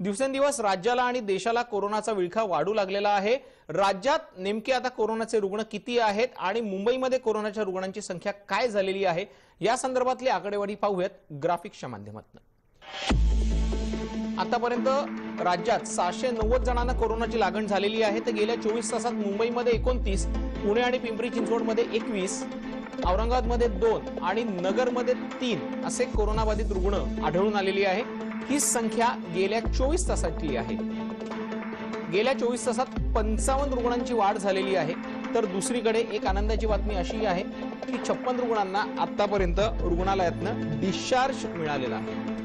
दिवसेंदिवस राज्याला आणि देशाला कोरोनाचा विळखा वाढू लागलेला आहे. राज्यात नेमके आता कोरोनाचे रुग्ण किती आहेत आणि मुंबईमध्ये कोरोनाच्या रुग्णांची संख्या काय झालेली आहे या संदर्भातली आकडेवारी पाहूयात ग्राफिक्सच्या माध्यमातून. आतापर्यंत राज्यात सहाशे नव्वद जणांना कोरोनाची लागण झालेली आहे. तर गेल्या चोवीस तासात मुंबईमध्ये एकोणतीस पुणे आणि पिंपरी चिंचवडमध्ये एकवीस औरंगाबादमध्ये दोन आणि नगरमध्ये तीन असे कोरोनाबाधित रुग्ण आढळून आलेली आहे. ही संख्या गेल्या चोवीस तासातली आहे. गेल्या चोवीस तासात पंचावन्न रुग्णांची वाढ झालेली आहे. तर दुसरीकडे एक आनंदाची बातमी अशी आहे की छप्पन रुग्णांना आतापर्यंत रुग्णालयातनं डिस्चार्ज मिळालेला आहे.